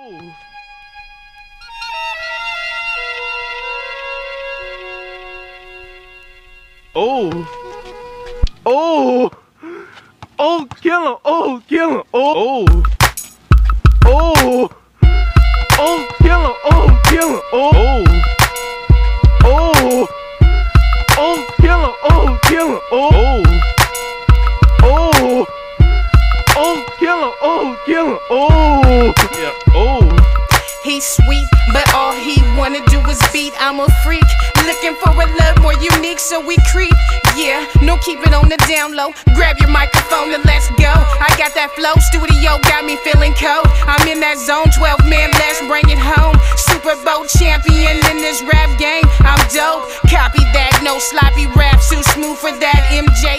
Ooh. Oh. Oh. Oh, kill him. Oh, kill him. Oh. Oh. Oh, kill him. Oh, kill him. Oh. Oh. Oh, kill him. Oh, kill him. Oh. Oh. Oh, kill him. Oh, kill him. Oh. Yeah. Sweet, but all he wanna do is beat. I'm a freak, looking for a love more unique, so we creep. Yeah, no keep it on the down low. Grab your microphone and let's go. I got that flow, studio got me feeling cold. I'm in that zone, 12 man, let's bring it home. Super Bowl champion in this rap game. I'm dope, copy that, no sloppy rap, too smooth for that. MJ